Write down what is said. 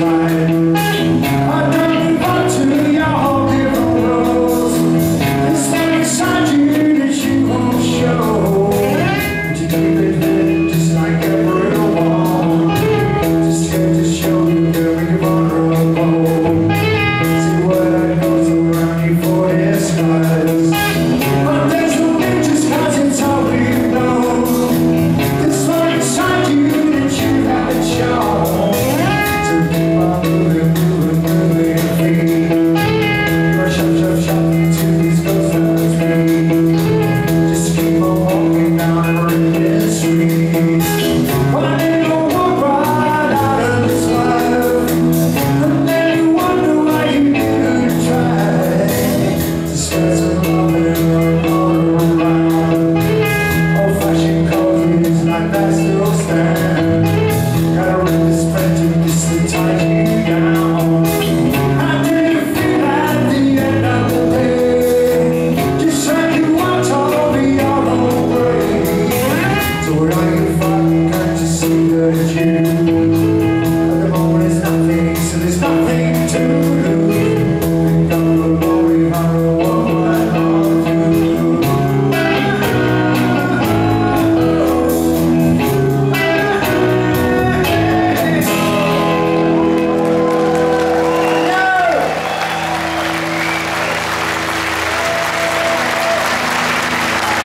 Side. if I got to see that you